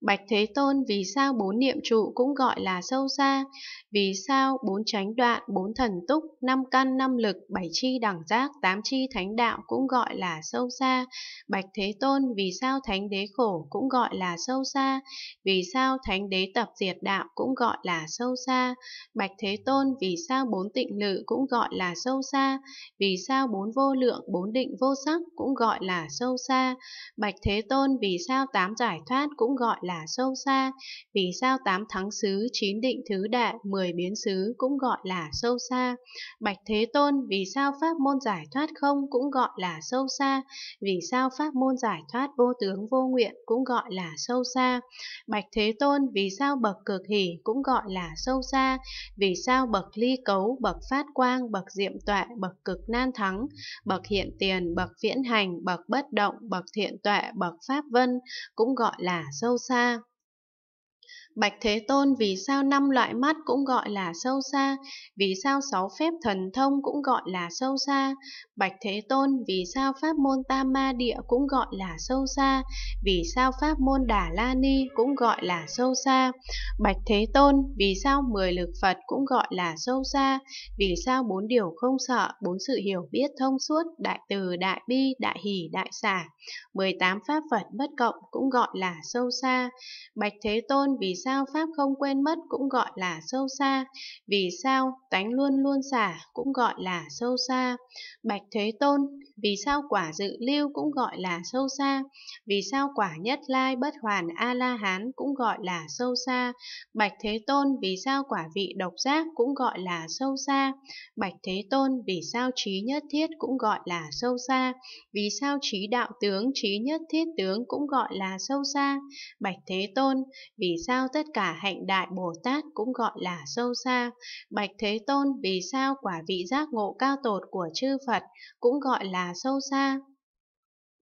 Bạch Thế Tôn vì sao bốn niệm trụ cũng gọi là sâu xa? Vì sao bốn chánh đoạn, bốn thần túc, năm căn, năm lực, bảy chi đẳng giác, tám chi thánh đạo cũng gọi là sâu xa? Bạch Thế Tôn vì sao thánh đế khổ cũng gọi là sâu xa? Vì sao thánh đế tập diệt đạo cũng gọi là sâu xa? Bạch Thế Tôn vì sao bốn tịnh lự cũng gọi là sâu xa? Vì sao bốn vô lượng, bốn định vô sắc cũng gọi là sâu xa? Bạch Thế Tôn vì sao tám giải thoát cũng gọi là sâu xa, vì sao tám thắng xứ, chín định thứ đại, mười biến xứ cũng gọi là sâu xa. Bạch Thế Tôn, vì sao pháp môn giải thoát không cũng gọi là sâu xa, vì sao pháp môn giải thoát vô tướng vô nguyện cũng gọi là sâu xa. Bạch Thế Tôn, vì sao bậc cực hỷ cũng gọi là sâu xa, vì sao bậc ly cấu, bậc phát quang, bậc diệm tọa bậc cực nan thắng, bậc hiện tiền, bậc viễn hành, bậc bất động, bậc thiện tọa bậc pháp vân cũng gọi là sâu xa. Bye. Bạch Thế Tôn vì sao năm loại mắt cũng gọi là sâu xa, vì sao sáu phép thần thông cũng gọi là sâu xa. Bạch Thế Tôn vì sao pháp môn Tam Ma Địa cũng gọi là sâu xa, vì sao pháp môn Đà La Ni cũng gọi là sâu xa. Bạch Thế Tôn vì sao mười lực Phật cũng gọi là sâu xa, vì sao bốn điều không sợ, bốn sự hiểu biết thông suốt, đại từ, đại bi, đại hỷ, đại xả. 18 pháp Phật bất cộng cũng gọi là sâu xa. Bạch Thế Tôn vì sao sao Pháp không quên mất cũng gọi là sâu xa, vì sao tánh luôn luôn xả cũng gọi là sâu xa. Bạch Thế Tôn, vì sao quả dự lưu cũng gọi là sâu xa, vì sao quả nhất lai bất hoàn A-la-hán cũng gọi là sâu xa. Bạch Thế Tôn, vì sao quả vị độc giác cũng gọi là sâu xa. Bạch Thế Tôn, vì sao trí nhất thiết cũng gọi là sâu xa, vì sao trí đạo tướng, trí nhất thiết tướng cũng gọi là sâu xa. Bạch Thế Tôn, vì sao tất cả hạnh đại Bồ Tát cũng gọi là sâu xa. Bạch Thế Tôn vì sao quả vị giác ngộ cao tột của chư Phật cũng gọi là sâu xa.